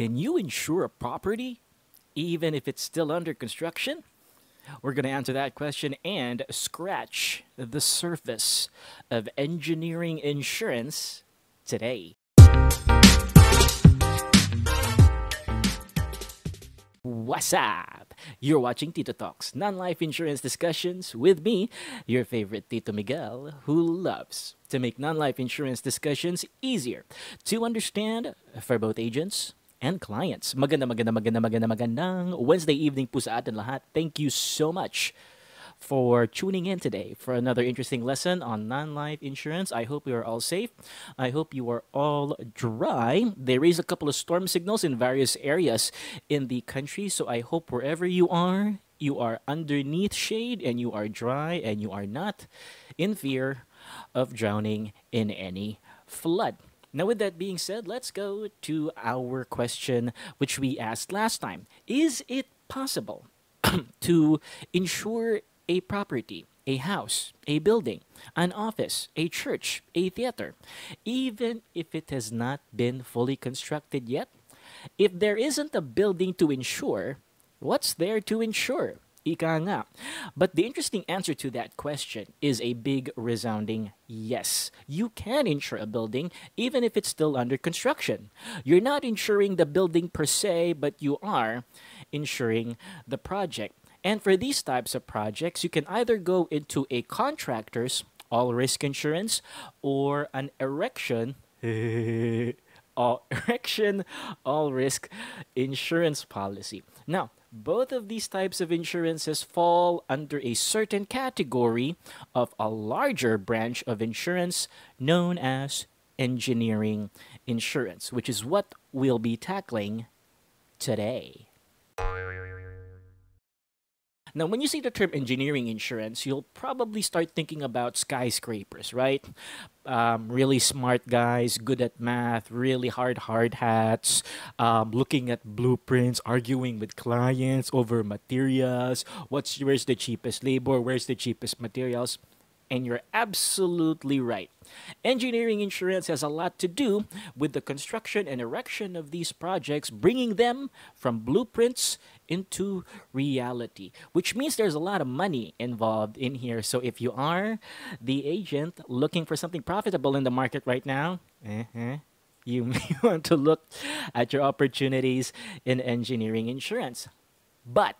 Can you insure a property even if it's still under construction? We're going to answer that question and scratch the surface of engineering insurance today. What's up? You're watching Tito Talks, non life insurance discussions with me, your favorite Tito Miguel, who loves to make non life insurance discussions easier to understand for both agents and clients. Maganda, maganda, maganda, maganda, magandang Wednesday evening po sa atin lahat. Thank you so much for tuning in today for another interesting lesson on non life insurance. I hope you are all safe. I hope you are all dry. They raise a couple of storm signals in various areas in the country, so I hope wherever you are, you are underneath shade and you are dry and you are not in fear of drowning in any flood. Now, with that being said, let's go to our question, which we asked last time. Is it possible to insure a property, a house, a building, an office, a church, a theater, even if it has not been fully constructed yet? If there isn't a building to insure, what's there to insure? Ika nga. But the interesting answer to that question is a big resounding yes. You can insure a building even if it's still under construction. You're not insuring the building per se, but you are insuring the project. And for these types of projects, you can either go into a contractor's all risk insurance or an erection all erection all risk insurance policy. Now, both of these types of insurances fall under a certain category of a larger branch of insurance known as engineering insurance, which is what we'll be tackling today. Now, when you see the term engineering insurance, you'll probably start thinking about skyscrapers, right? Um, really smart guys, good at math, really hard hard hats, um, looking at blueprints, arguing with clients over materials. What's where's the cheapest labor? Where's the cheapest materials? And you're absolutely right. Engineering insurance has a lot to do with the construction and erection of these projects, bringing them from blueprints into reality, which means there's a lot of money involved in here. So if you are the agent looking for something profitable in the market right now, uh-huh, you may want to look at your opportunities in engineering insurance. But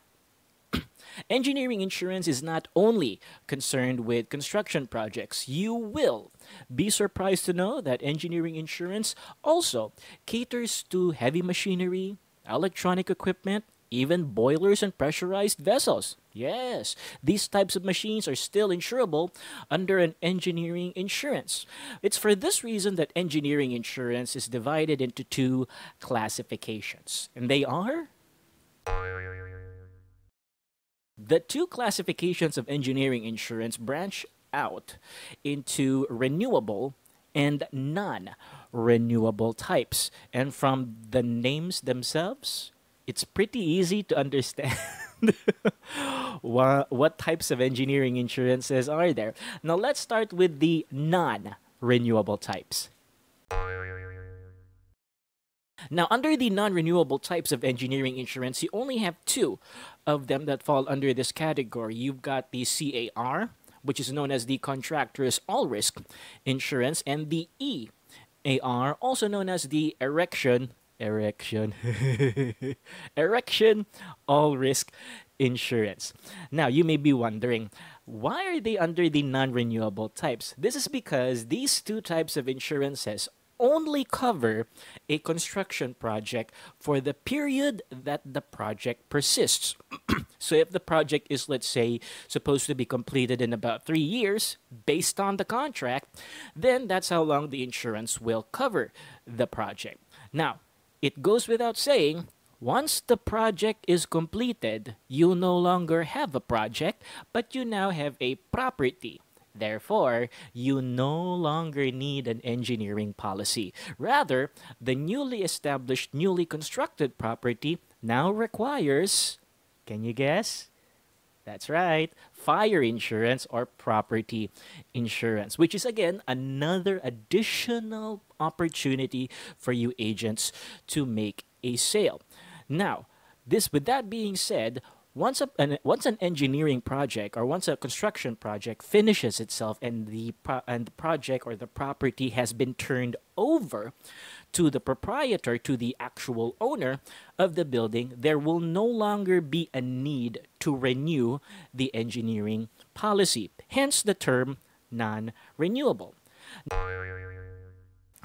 Engineering insurance is not only concerned with construction projects. You will be surprised to know that engineering insurance also caters to heavy machinery, electronic equipment, even boilers and pressurized vessels. Yes, these types of machines are still insurable under an engineering insurance. It's for this reason that engineering insurance is divided into two classifications, and they are the two classifications of engineering insurance branch out into renewable and non renewable types. And from the names themselves, it's pretty easy to understand. what, types of engineering insurances are there? Now, let's start with the non renewable types. Now, under the non renewable types of engineering insurance, you only have two of them that fall under this category. You've got the CAR, which is known as the Contractor's All Risk Insurance, and the EAR, also known as the Erection erection erection all risk insurance now you may be wondering why are they under the non-renewable types this is because these two types of insurances only cover a construction project for the period that the project persists. so if the project is, let's say, supposed to be completed in about three years, based on the contract, then that's how long the insurance will cover the project. Now, it goes without saying, once the project is completed, you no longer have a project, but you now have a property. Therefore, you no longer need an engineering policy. Rather, the newly established, newly constructed property now requires, can you guess? That's right, fire insurance or property insurance, which is again another additional opportunity for you agents to make a sale. Now, this with that being said, once a, an, once an engineering project or once a construction project finishes itself and the pro- and the project or the property has been turned over to the proprietor to the actual owner of the building there will no longer be a need to renew the engineering policy hence the term non-renewable.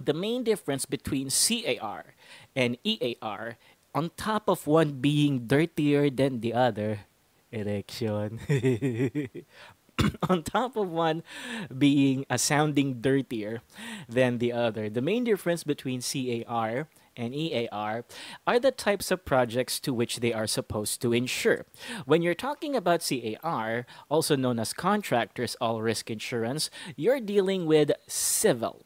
The main difference between CAR and EAR on top of one being dirtier than the other, erection. on top of one being a sounding dirtier than the other. The main difference between CAR and EAR are the types of projects to which they are supposed to insure. When you're talking about CAR, also known as contractors all risk insurance, you're dealing with civil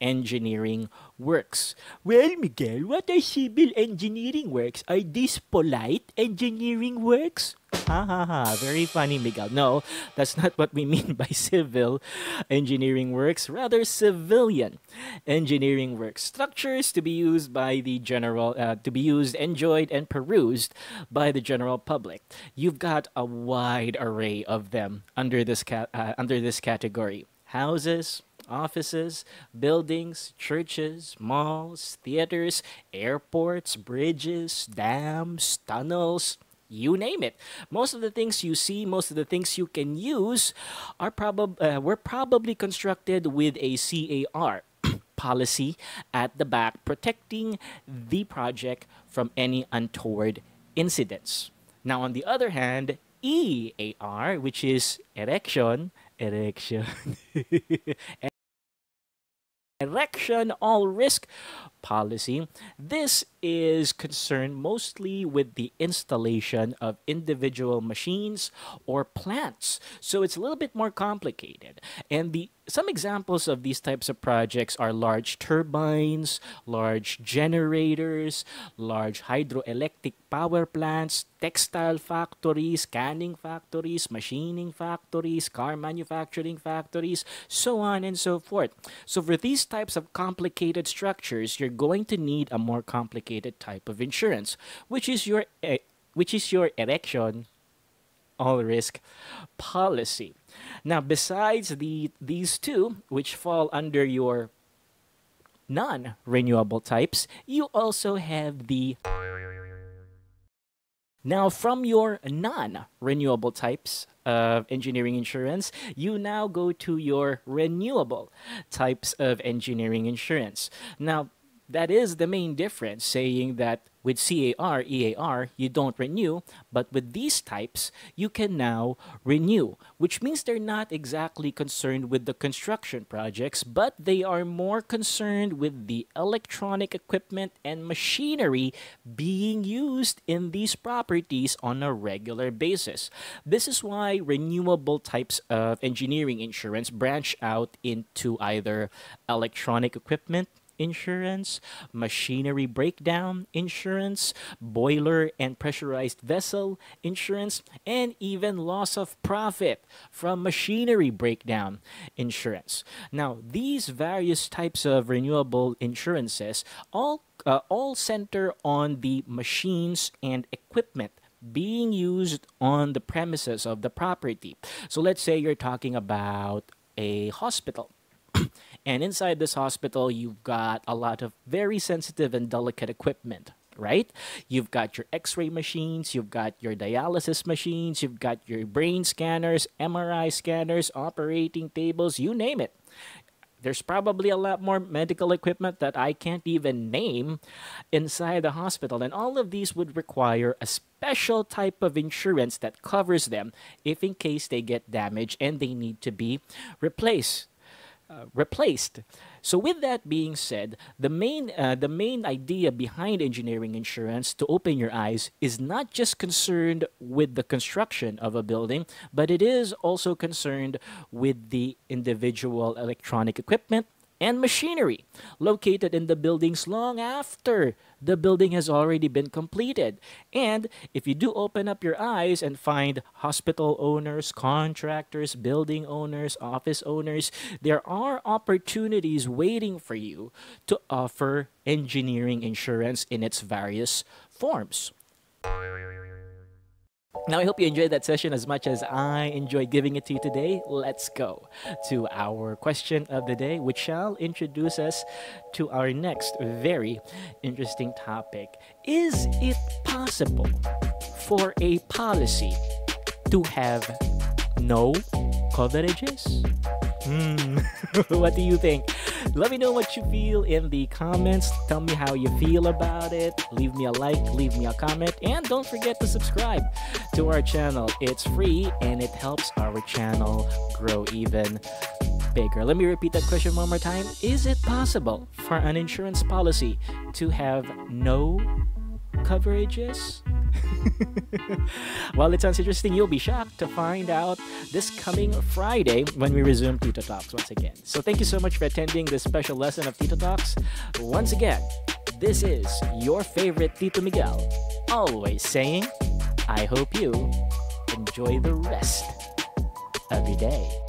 engineering works. Well, Miguel, what are civil engineering works? Are these polite engineering works? Ha ha ha, very funny, Miguel. No, that's not what we mean by civil engineering works, rather, civilian engineering works. Structures to be used by the general, uh, to be used, enjoyed, and perused by the general public. You've got a wide array of them under this, ca- uh, under this category houses, offices, buildings, churches, malls, theaters, airports, bridges, dams, tunnels, you name it. Most of the things you see, most of the things you can use are probably uh, were probably constructed with a CAR policy at the back protecting the project from any untoward incidents. Now on the other hand, EAR, which is erection, erection erection all risk policy. This is concerned mostly with the installation of individual machines or plants. So it's a little bit more complicated. And the some examples of these types of projects are large turbines, large generators, large hydroelectric power plants, textile factories, canning factories, machining factories, car manufacturing factories, so on and so forth. So for these types of complicated structures, you're going to need a more complicated type of insurance, which is your which is your erection all risk policy. Now, besides the these two, which fall under your non-renewable types, you also have the now, from your non renewable types of engineering insurance, you now go to your renewable types of engineering insurance. Now, that is the main difference, saying that with CAR, EAR, you don't renew, but with these types, you can now renew, which means they're not exactly concerned with the construction projects, but they are more concerned with the electronic equipment and machinery being used in these properties on a regular basis. This is why renewable types of engineering insurance branch out into either electronic equipment insurance, machinery breakdown insurance, boiler and pressurized vessel insurance, and even loss of profit from machinery breakdown insurance. Now, these various types of renewable insurances all uh, all center on the machines and equipment being used on the premises of the property. So let's say you're talking about a hospital and inside this hospital, you've got a lot of very sensitive and delicate equipment, right? You've got your x ray machines, you've got your dialysis machines, you've got your brain scanners, MRI scanners, operating tables, you name it. There's probably a lot more medical equipment that I can't even name inside the hospital. And all of these would require a special type of insurance that covers them if, in case they get damaged and they need to be replaced uh, replaced. So, with that being said, the main uh, the main idea behind engineering insurance to open your eyes is not just concerned with the construction of a building, but it is also concerned with the individual electronic equipment, and machinery located in the buildings long after the building has already been completed. And if you do open up your eyes and find hospital owners, contractors, building owners, office owners, there are opportunities waiting for you to offer engineering insurance in its various forms. Now, I hope you enjoyed that session as much as I enjoyed giving it to you today. Let's go to our question of the day, which shall introduce us to our next very interesting topic. Is it possible for a policy to have no coverages? Hmm, what do you think? Let me know what you feel in the comments. Tell me how you feel about it. Leave me a like, leave me a comment, and don't forget to subscribe to our channel. It's free and it helps our channel grow even bigger. Let me repeat that question one more time. Is it possible for an insurance policy to have no coverages? While it sounds interesting, you'll be shocked to find out this coming Friday when we resume Tito Talks once again. So thank you so much for attending this special lesson of Tito Talks. Once again, this is your favorite Tito Miguel, always saying, I hope you enjoy the rest of your day.